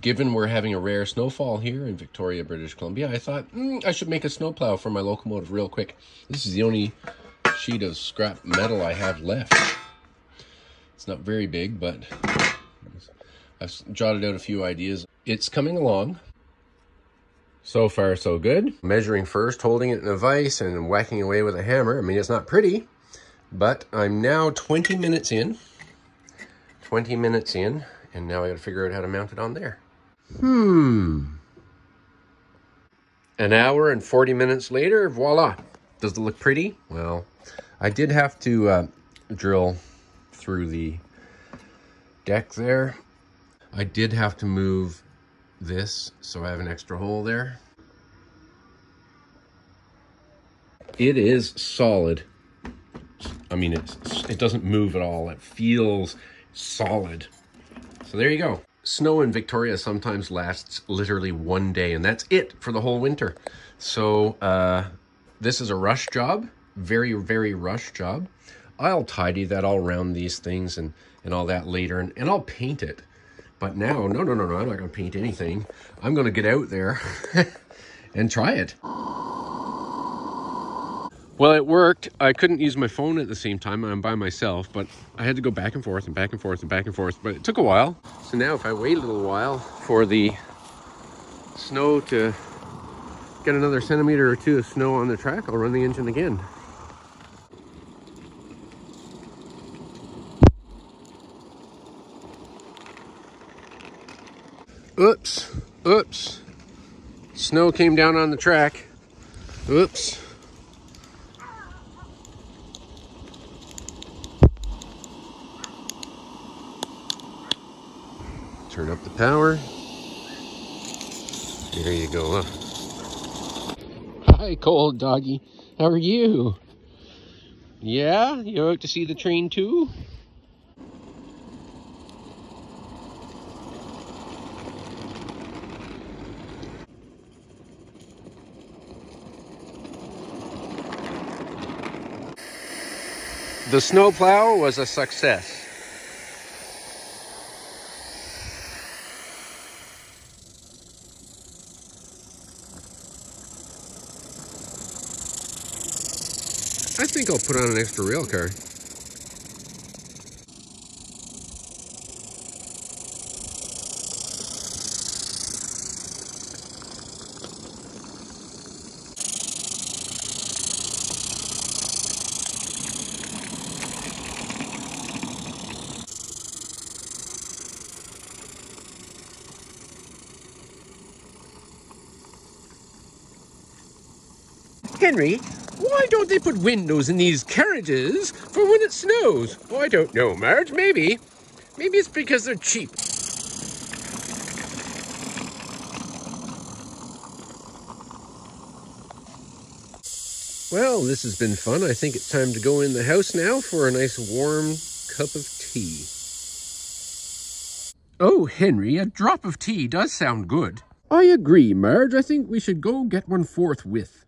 Given we're having a rare snowfall here in Victoria, British Columbia, I thought mm, I should make a snowplow for my locomotive real quick. This is the only sheet of scrap metal I have left. It's not very big, but I've jotted out a few ideas. It's coming along. So far, so good. Measuring first, holding it in a vise, and whacking away with a hammer. I mean, it's not pretty, but I'm now 20 minutes in. 20 minutes in, and now I gotta figure out how to mount it on there. Hmm. An hour and 40 minutes later, voila. Does it look pretty? Well, I did have to uh, drill through the deck there. I did have to move this, so I have an extra hole there. It is solid. I mean, it's, it doesn't move at all. It feels solid. So there you go snow in Victoria sometimes lasts literally one day, and that's it for the whole winter. So uh, this is a rush job, very, very rush job. I'll tidy that all around these things and, and all that later, and, and I'll paint it. But now, no, no, no, no, I'm not going to paint anything. I'm going to get out there and try it. Well, it worked. I couldn't use my phone at the same time. I'm by myself, but I had to go back and forth and back and forth and back and forth, but it took a while. So now if I wait a little while for the snow to get another centimeter or two of snow on the track, I'll run the engine again. Oops, oops. Snow came down on the track. Oops. Turn up the power. There you go. Huh? Hi, cold doggy. How are you? Yeah? You out to see the train too? The snowplow was a success. I think I'll put on an extra rail car. Henry, why don't they put windows in these carriages for when it snows? I don't know, Marge. Maybe. Maybe it's because they're cheap. Well, this has been fun. I think it's time to go in the house now for a nice warm cup of tea. Oh, Henry, a drop of tea does sound good. I agree, Marge. I think we should go get one forthwith.